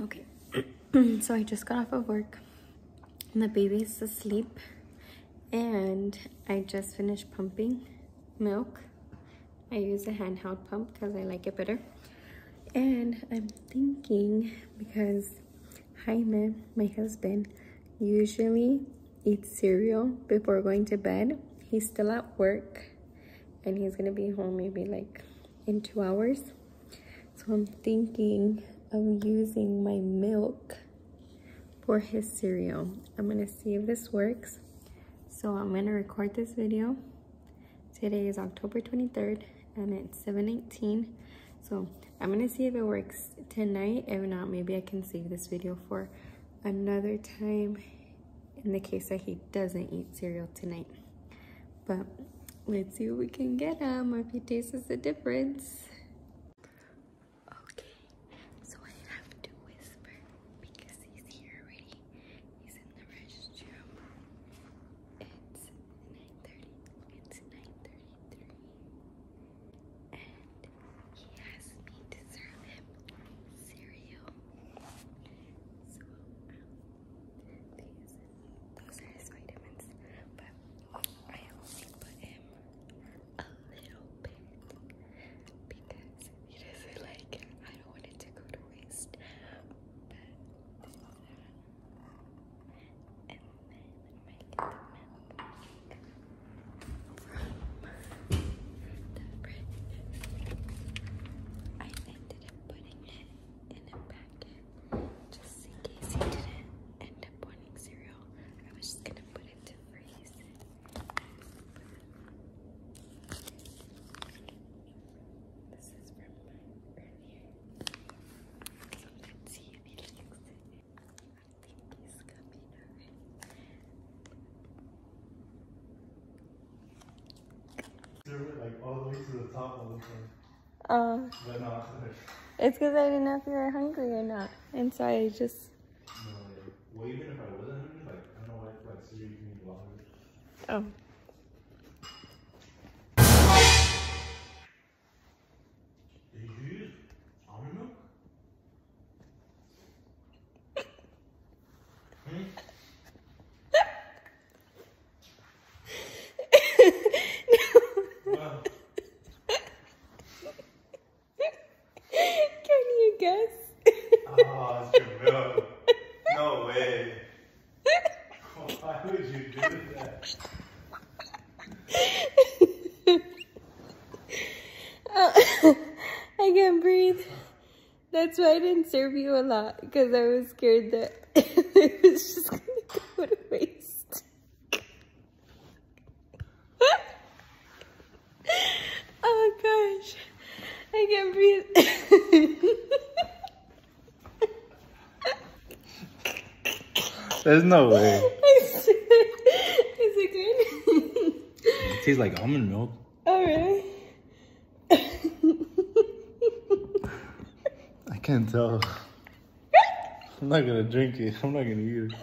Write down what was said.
Okay, so I just got off of work and the baby's asleep and I just finished pumping milk. I use a handheld pump because I like it better. And I'm thinking because Jaime, my husband, usually eats cereal before going to bed. He's still at work and he's gonna be home maybe like in two hours. So I'm thinking of using my milk for his cereal. I'm gonna see if this works. So I'm gonna record this video. Today is October 23rd and it's 7.18. So I'm gonna see if it works tonight. If not, maybe I can save this video for another time in the case that he doesn't eat cereal tonight. But let's see what we can get ah, him if he tastes the difference. like all the way to the top of. Uh, but not It's because I didn't know if you were hungry or not. And so I just. No, like, well, even if I wasn't hungry, like, I don't know why, like, so you can longer. Oh. Why would you do that? Oh, I can't breathe. That's why I didn't serve you a lot because I was scared that it was just gonna go to waste. oh gosh, I can't breathe. There's no way. Is it good? It tastes like almond milk. oh really? I can't tell. I'm not gonna drink it. I'm not gonna eat it.